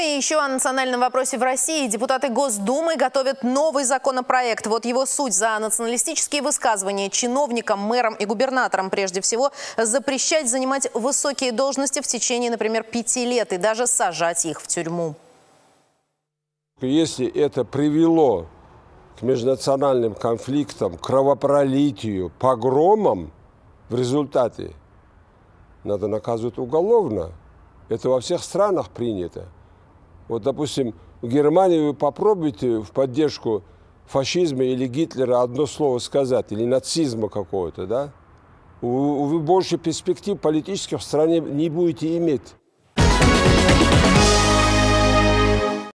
и еще о национальном вопросе в России. Депутаты Госдумы готовят новый законопроект. Вот его суть. За националистические высказывания чиновникам, мэрам и губернаторам прежде всего запрещать занимать высокие должности в течение, например, пяти лет и даже сажать их в тюрьму. Если это привело к межнациональным конфликтам, кровопролитию, погромам в результате, надо наказывать уголовно. Это во всех странах принято. Вот, допустим, в Германии вы попробуйте в поддержку фашизма или Гитлера одно слово сказать, или нацизма какого-то, да? Вы больше перспектив политических в стране не будете иметь.